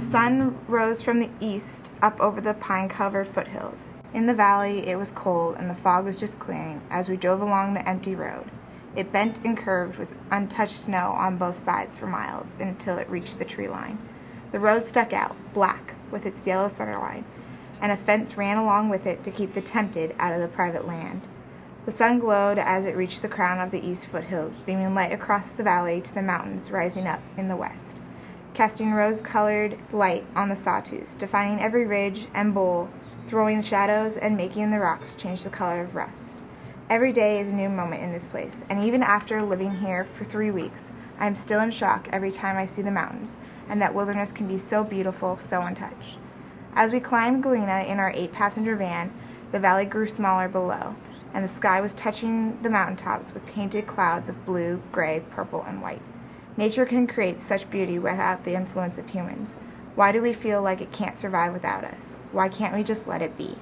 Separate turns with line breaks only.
sun rose from the east up over the pine covered foothills. In the valley, it was cold and the fog was just clearing as we drove along the empty road. It bent and curved with untouched snow on both sides for miles until it reached the tree line. The road stuck out, black, with its yellow center line, and a fence ran along with it to keep the tempted out of the private land. The sun glowed as it reached the crown of the east foothills, beaming light across the valley to the mountains rising up in the west, casting rose colored light on the sawtooths, defining every ridge and bowl, throwing shadows and making the rocks change the color of rust. Every day is a new moment in this place, and even after living here for three weeks, I am still in shock every time I see the mountains, and that wilderness can be so beautiful, so untouched. As we climbed Galena in our eight passenger van, the valley grew smaller below, and the sky was touching the mountaintops with painted clouds of blue, gray, purple, and white. Nature can create such beauty without the influence of humans. Why do we feel like it can't survive without us? Why can't we just let it be?